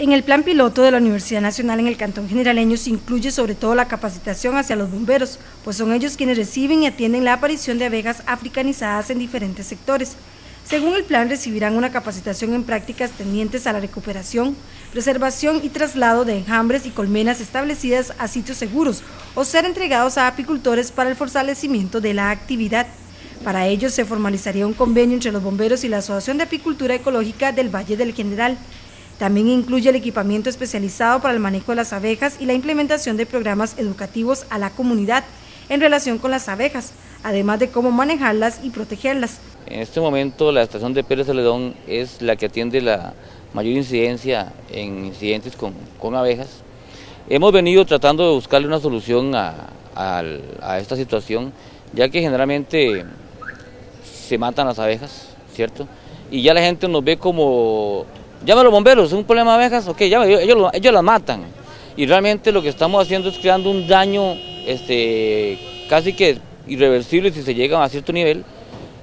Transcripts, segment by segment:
En el plan piloto de la Universidad Nacional en el Cantón Generaleño se incluye sobre todo la capacitación hacia los bomberos, pues son ellos quienes reciben y atienden la aparición de abejas africanizadas en diferentes sectores. Según el plan, recibirán una capacitación en prácticas tendientes a la recuperación, preservación y traslado de enjambres y colmenas establecidas a sitios seguros o ser entregados a apicultores para el fortalecimiento de la actividad. Para ello se formalizaría un convenio entre los bomberos y la Asociación de Apicultura Ecológica del Valle del General. También incluye el equipamiento especializado para el manejo de las abejas y la implementación de programas educativos a la comunidad en relación con las abejas, además de cómo manejarlas y protegerlas. En este momento la estación de Pérez Celedón es la que atiende la mayor incidencia en incidentes con, abejas. Hemos venido tratando de buscarle una solución a, a esta situación, ya que generalmente se matan las abejas, ¿cierto? Y ya la gente nos ve como Llama a los bomberos, es un problema de abejas, ok, llama, ellos, ellos las matan. Y realmente lo que estamos haciendo es creando un daño este, casi que irreversible si se llega a cierto nivel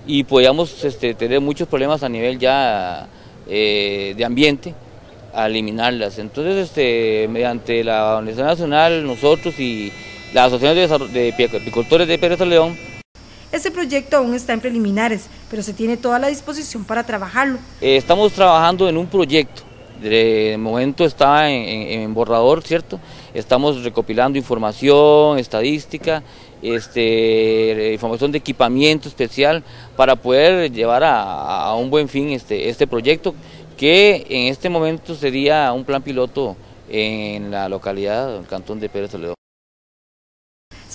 y podríamos este, tener muchos problemas a nivel ya eh, de ambiente a eliminarlas. Entonces, este, mediante la Universidad Nacional, nosotros y la Asociación de, de de Pérez León, este proyecto aún está en preliminares, pero se tiene toda la disposición para trabajarlo. Eh, estamos trabajando en un proyecto, de momento está en, borrador, ¿cierto? Estamos recopilando información, estadística, este, información de equipamiento especial para poder llevar a, un buen fin este, este proyecto que en este momento sería un plan piloto en la localidad del cantón de Pérez Toledo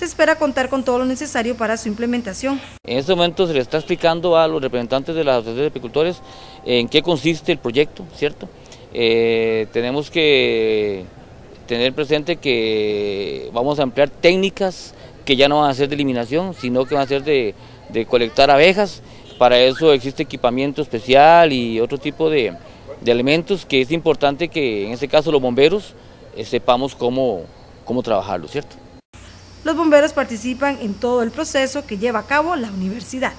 espera contar con todo lo necesario para su implementación. En este momento se le está explicando a los representantes de las asociaciones de apicultores en qué consiste el proyecto, ¿cierto? Eh, tenemos que tener presente que vamos a emplear técnicas que ya no van a ser de eliminación, sino que van a ser de, colectar abejas. Para eso existe equipamiento especial y otro tipo de, elementos que es importante que en este caso los bomberos eh, sepamos cómo, cómo trabajarlo, ¿cierto? Los bomberos participan en todo el proceso que lleva a cabo la universidad.